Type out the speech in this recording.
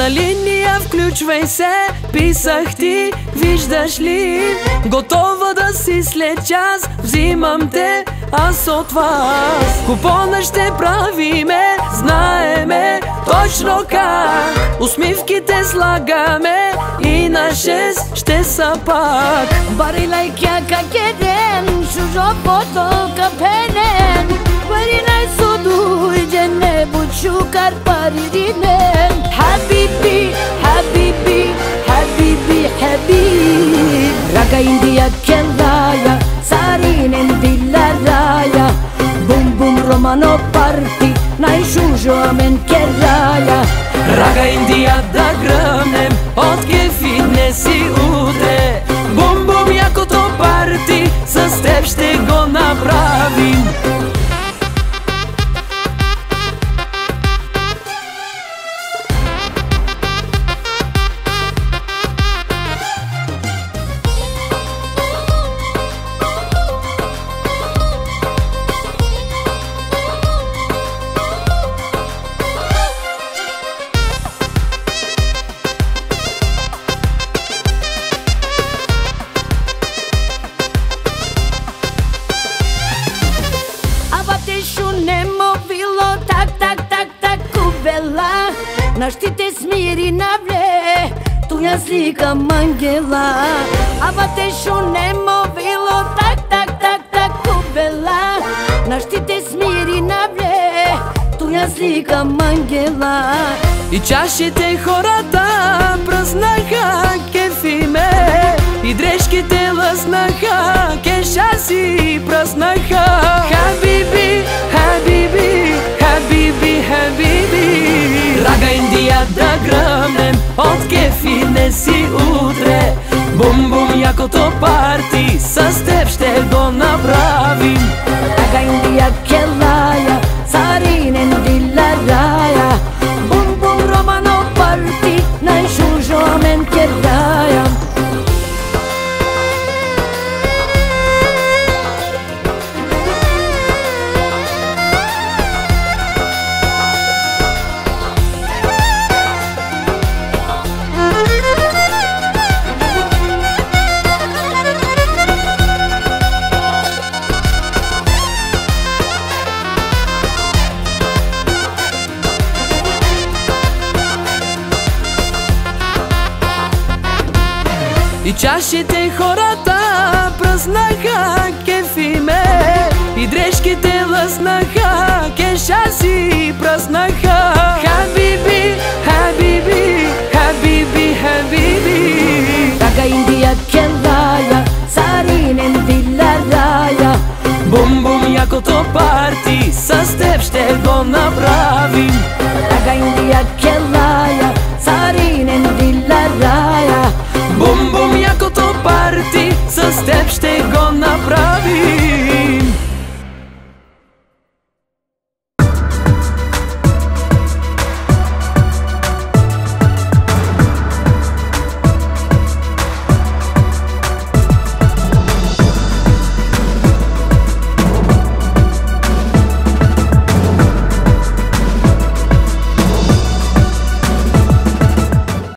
на линија вклучвај се Писах ти, виждаш ли? Готова да си след час Взимам те, аз од вас. Купона ще правиме Знаеме точно как. Усмивките слагаме И на шест ще са пак. Бари лајкја как еден, чужо фото капенен Бари нај суду иде не бучу, кар пари Habibi, parti Naj žužomen keralja Raga India da granem Od ke fitnesi utre На штите смири навле, ту ја сликам мангела, Ама те шо не мовило, так, так, так, так кубела. На смири навле, ту ја сликам мангела. И чашите хората празнаха кефиме И дрешките ласнаха, кешаси празнаха Од кефи не си утре. Бум бум јакото парти. Со степ ще го направим. Така Индија келаја чашите хората празнаха кефиме И дрежките лъснаха, кешаси праснаха Хабиби, хабиби, хабиби, хабиби. Рага Индија келаја Царинен дилараја Бум бум јакото